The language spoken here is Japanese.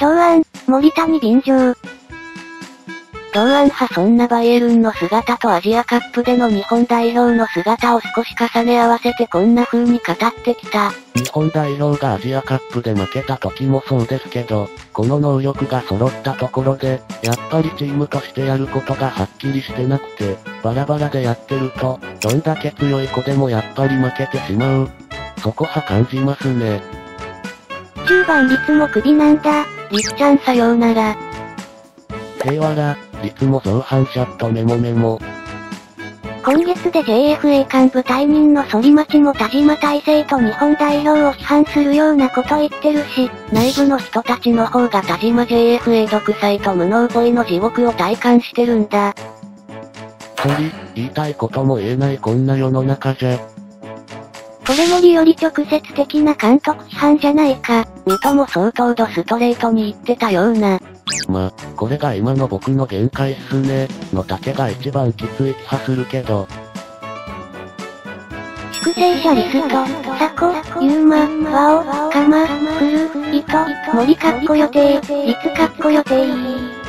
同案、森谷便乗。同案派そんなバイエルンの姿とアジアカップでの日本代表の姿を少し重ね合わせてこんな風に語ってきた。日本代表がアジアカップで負けた時もそうですけど、この能力が揃ったところで、やっぱりチームとしてやることがはっきりしてなくて、バラバラでやってると、どんだけ強い子でもやっぱり負けてしまう。そこは感じますね。10番率も首なんだ。りっちゃんさようなら。平和ら、率も造反者とメモメモ。今月で JFA 幹部退任の反町も田島体制と日本代表を批判するようなこと言ってるし、内部の人たちの方が田島 JFA 独裁と無能ボイの地獄を体感してるんだ。そり、言いたいことも言えないこんな世の中じゃ。これよりより直接的な監督批判じゃないか。水戸も相当度ストレートに言ってたような。ま、これが今の僕の限界っすね、の丈が一番きつい気はするけど。粛清者リスト、サコ、ユーマ、ワオ、カマ、フル、イト、森かっこ予定、いつかっこ予定。